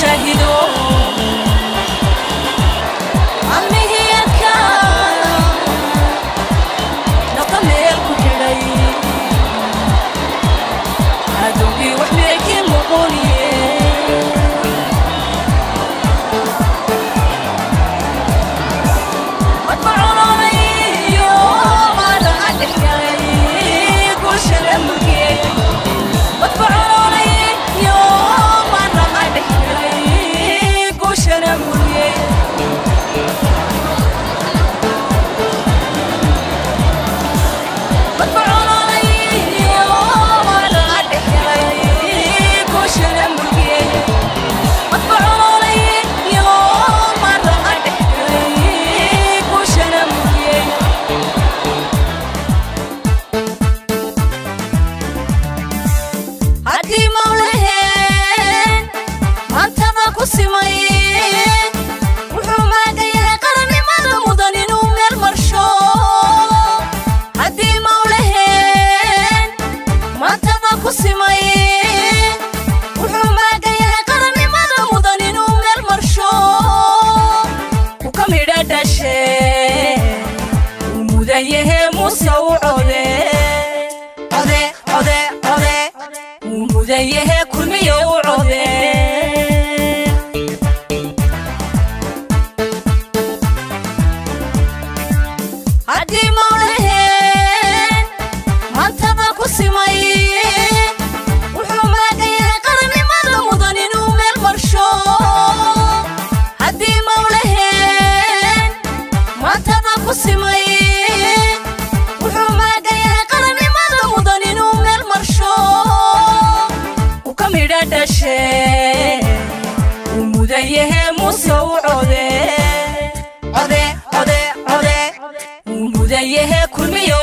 شهیدان dhashe uu mudan yahe muse u code uu mudan yahe kulmiyo u code haddii mudan yahe kulmiyo